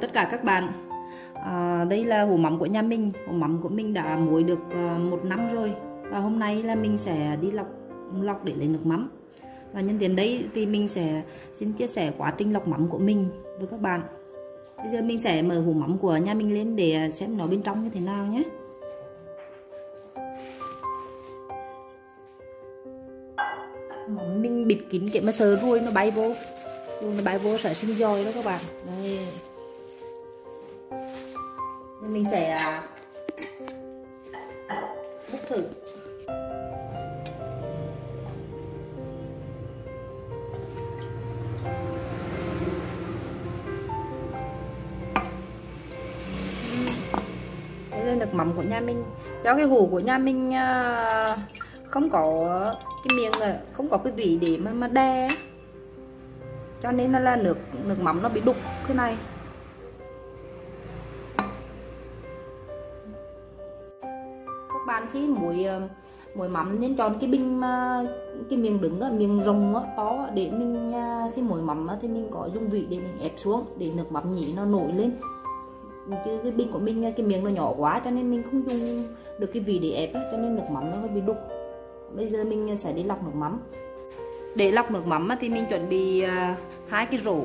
tất cả các bạn. À, Đây là hủ mắm của nhà mình. Hủ mắm của mình đã muối được à, một năm rồi. Và hôm nay là mình sẽ đi lọc lọc để lấy nước mắm. Và nhân tiện đây thì mình sẽ xin chia sẻ quá trình lọc mắm của mình với các bạn. Bây giờ mình sẽ mở hủ mắm của nhà mình lên để xem nó bên trong như thế nào nhé. Mắm mình bịt kín cái mà sờ ruồi nó bay vô. Ruồi nó bay vô sẽ sinh dòi đó các bạn. Đây mình sẽ à, múc thử. Đây là nước mắm của nhà mình do cái hủ của nhà mình à, không có cái miệng à, không có cái vị để mà mà đe cho nên nó là nước nước mắm nó bị đục thế này. Bạn khi muối ờ, muối mắm nên chọn cái bình mà cái miệng đứng miệng rồng to để mình ờ, khi muối mắm thì mình có dùng vị để mình ép xuống để nước mắm nhỉ nó nổi lên. Chứ cái bình của mình cái miệng nó nhỏ quá cho nên mình không dùng được cái vị để ép cho nên nước mắm nó hơi bị đục. Bây giờ mình sẽ đi lọc nước mắm. Để lọc nước mắm thì mình chuẩn bị hai cái rổ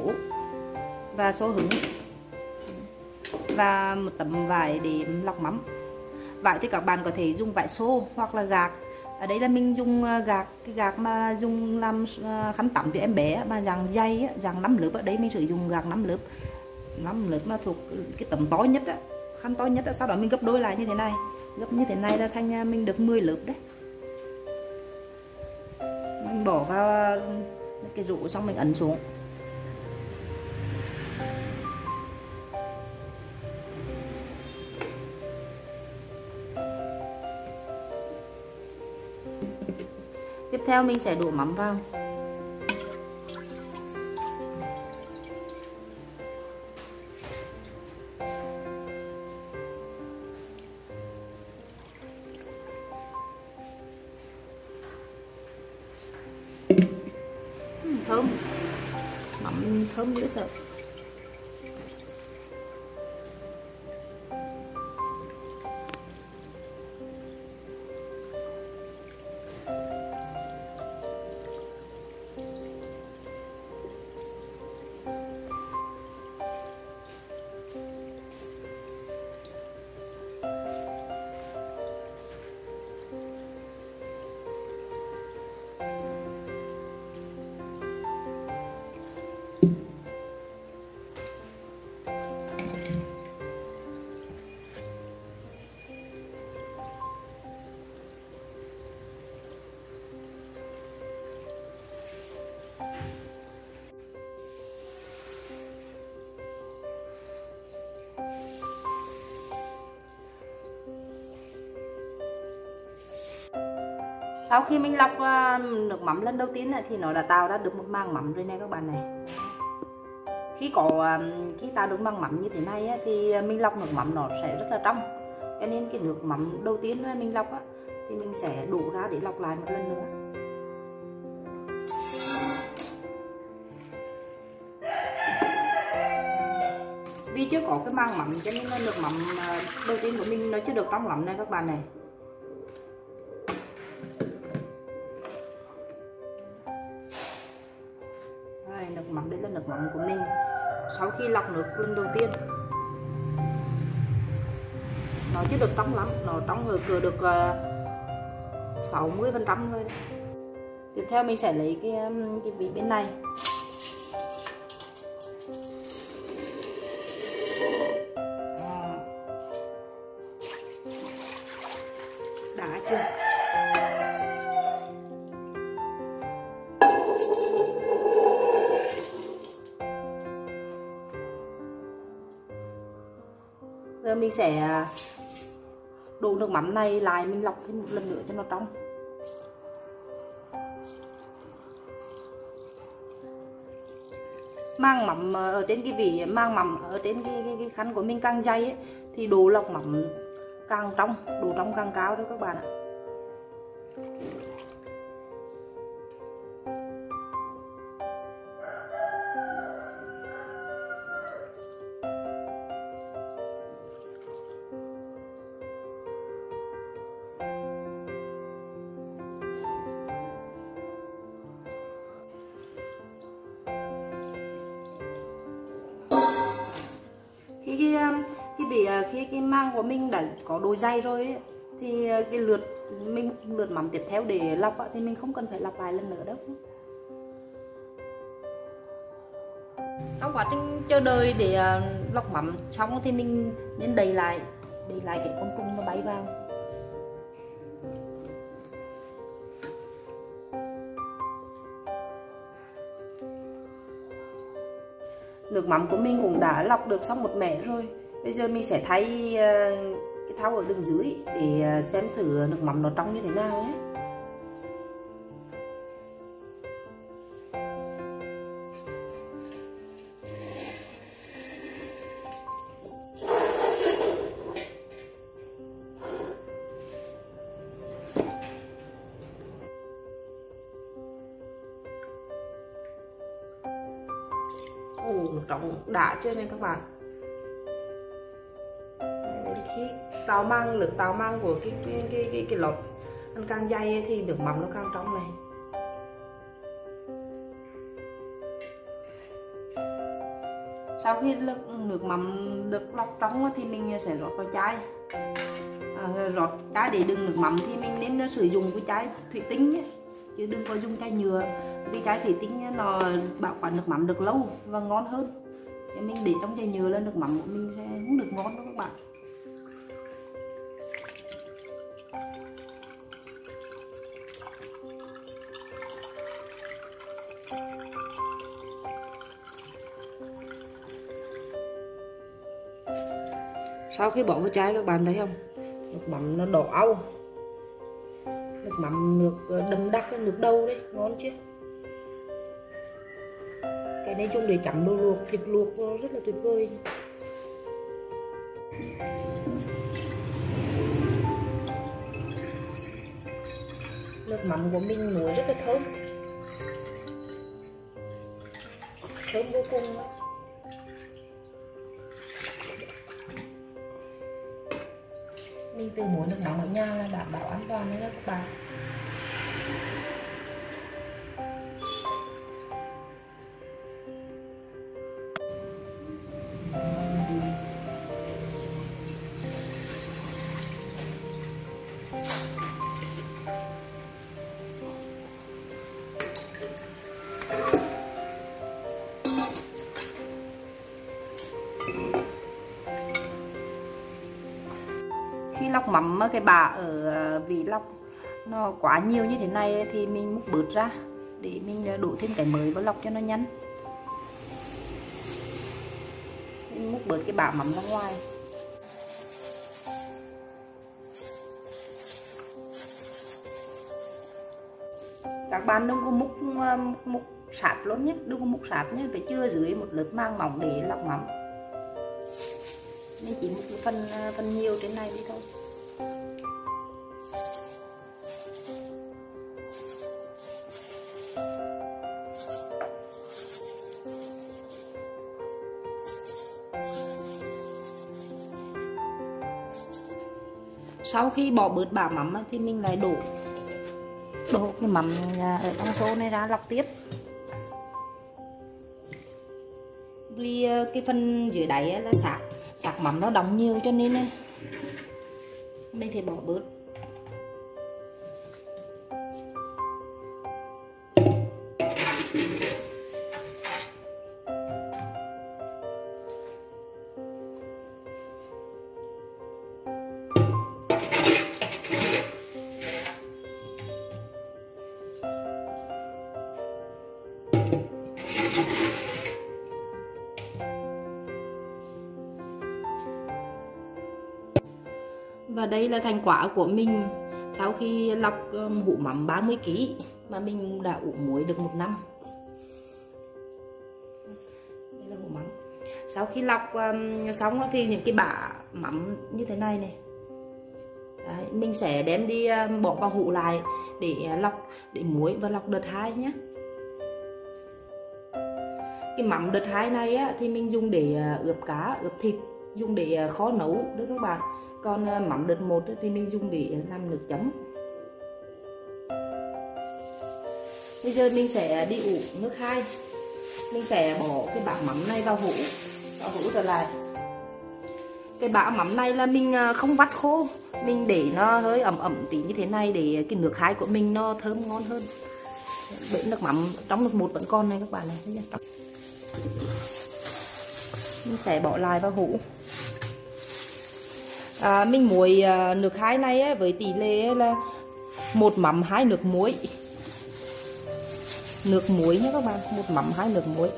và số hứng và một tấm vải để lọc mắm vải thì các bạn có thể dùng vải xô hoặc là gạc. Ở đây là mình dùng ờ, gạc, cái gạc mà dùng làm ờ, khăn tắm cho em bé mà dạng dày dạng năm lớp ở đây mình sử dụng gạc năm lớp. Năm lớp mà thuộc cái tấm to nhất á, khăn to nhất á, sau đó mình gấp đôi lại như thế này. Gấp như thế này là thành ờ, mình được 10 lớp đấy. Mình bỏ vào cái rũ xong mình ấn xuống. Theo mình sẽ đổ mắm vào. Thơm. Mắm thơm dễ sợ. Sau khi mình lọc à, nước mắm lần đầu tiên thì nó đã tạo ra được một màng mắm rồi này các bạn này. Khi có à, khi tạo được màng mắm như thế này thì mình lọc nước mắm nó sẽ rất là trong. Cho nên cái nước mắm đầu tiên mình lọc thì mình sẽ đổ ra để lọc lại một lần nữa. Vì chưa có cái màng mắm cho nên là nước mắm à, đầu tiên của mình nó chưa được trong lắm này các bạn này. Nước mắm đây là nước mắm của mình. Sau khi lọc nước lần đầu tiên nó chưa được trong lắm nó trong ở cửa được ờ, uh, 60 phần trăm thôi đấy. tiếp theo mình sẽ lấy cái cái vị bên này. Đã chưa? Giờ mình sẽ à, đổ nước mắm này lại mình lọc thêm một lần nữa cho nó trong. Mang mắm ờ, ở trên cái vỉ mang mắm ở trên cái, cái, cái khăn của mình càng dày ấy, thì đổ lọc mắm càng trong đổ trong càng cao đấy các bạn ạ. Vì à, khi cái mang của mình đã có đôi dày rồi ấy, thì à, cái lượt mình lượt mắm tiếp theo để lọc thì mình không cần phải lọc lại lần nữa đâu. Trong quá trình chờ đợi để lọc mắm xong thì mình nên đầy lại đầy lại cái con cung nó bay vào. Nước mắm của mình cũng đã lọc được xong một mẻ rồi bây giờ mình sẽ thay ờ, cái thau ở đường dưới để ờ, xem thử nước mắm nó trong như thế nào nhé. Ồ, nó trong đã chưa nha các bạn? Tàu măng lực tàu măng của cái cái cái cái, cái lọt ăn càng dày thì nước mắm nó càng trong này. Sau khi nước, nước mắm được lọc trong thì mình sẽ rót vào chai. À, rót chai để đựng nước mắm thì mình nên à, sử dụng cái chai thủy tinh ấy, chứ đừng có dùng chai nhựa vì chai thủy tinh nó bảo quản nước mắm được lâu và ngon hơn. Thì mình để trong chai nhựa là nước mắm của mình sẽ không được ngon đâu các bạn. Sau khi bỏ vào chai, các bạn thấy không? Nước mắm nó đỏ au nước mắm, nước đầm đậm đặc nước đâu đấy, ngon chứ? Cái này chung để chấm đồ luộc, thịt luộc nó rất là tuyệt vời. Nước mắm của mình muối rất là thơm. Thơm vô cùng. đó. Từ muối nước nóng ở nhà là đảm bảo an toàn đấy các bạn. Mắm cái bà ở à, Vĩ vị lọc nó quá nhiều như thế này thì mình múc bớt ra để mình à, đổ thêm cái mới vào lọc cho nó nhanh mình múc bớt cái bả mắm ra ngoài. Các bạn đừng có múc à, múc, múc sạt luôn nhé đừng có múc sạt nhé phải chưa dưới một lớp mang mỏng để lọc mắm. Mình chỉ múc phần phần nhiều trên này đi thôi sau khi bỏ bớt bả mắm thì mình lại đổ đổ cái mắm à, ở trong xô này ra lọc tiếp. Vì à, cái phần dưới đáy là sạc sạc mắm nó đóng nhiều cho nên mình phải bỏ bớt. Và đây là thành quả của mình sau khi lọc um, hũ mắm 30 kg mà mình đã ủ muối được một năm. Đây là hũ mắm. Sau khi lọc um, xong thì những cái bã mắm như thế này này. Đấy, mình sẽ đem đi um, bỏ vào hũ lại để uh, lọc để muối và lọc đợt hai nhé. Cái mắm đợt hai này á, thì mình dùng để uh, ướp cá, ướp thịt, dùng để uh, kho nấu đấy các bạn còn ờ, mắm đợt một thì mình dùng để làm nước chấm. Bây giờ mình sẽ đi ủ nước hai. Mình sẽ bỏ cái bã mắm này vào hũ. Vào hũ trở lại. Cái bã mắm này là mình ờ, không vắt khô. Mình để nó hơi ẩm ẩm tí như thế này để cái nước hai của mình nó thơm ngon hơn. Để nước mắm trong nước một vẫn còn này các bạn này. Mình sẽ bỏ lại vào hũ à, mình muối à, nước hai này ấy, với tỷ lệ là một mắm hai nước muối. Nước muối nhé các bạn một mắm hai nước muối.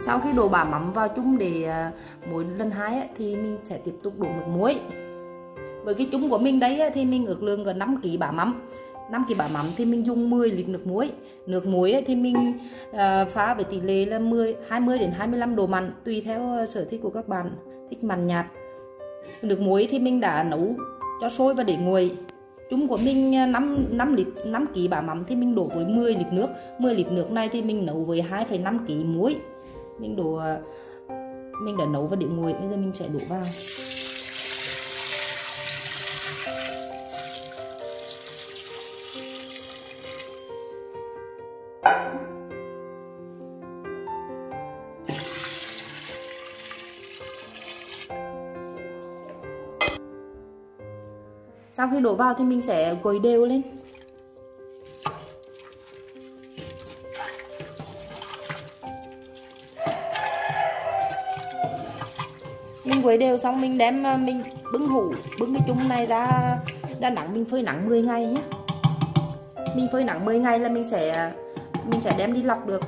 Sau khi đổ bả mắm vào chung để à, muối lần hai ấy, thì mình sẽ tiếp tục đổ nước muối. Với cái chung của mình đấy ấy, thì mình ước lượng gần 5 kg bả mắm. 5 kg bả mắm thì mình dùng 10 lít nước muối. Nước muối ấy, thì mình à, pha với tỷ lệ là 10 20 đến 25 độ mặn tùy theo ờ, sở thích của các bạn thích mặn nhạt. Nước muối thì mình đã nấu cho sôi và để nguội. Chung của mình ờ, 5, 5 lít 5 kg bả mắm thì mình đổ với 10 lít nước. 10 lít nước này thì mình nấu với 2,5 kg muối. Mình đổ mình đã nấu và để nguội bây giờ mình sẽ đổ vào. Sau khi đổ vào thì mình sẽ quấy đều lên. Mình quấy đều xong mình đem ờ, mình bưng hủ bưng cái chung này ra ra nắng, mình phơi nắng 10 ngày nhé mình phơi nắng 10 ngày là mình sẽ mình sẽ đem đi lọc được.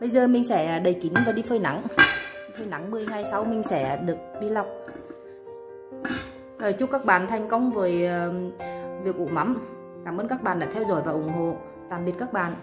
Bây giờ mình sẽ đầy kín và đi phơi nắng. Phơi nắng 10 ngày sau mình sẽ được đi lọc. Rồi chúc các bạn thành công với ờ, việc ủ mắm. Cảm ơn các bạn đã theo dõi và ủng hộ. Tạm biệt các bạn.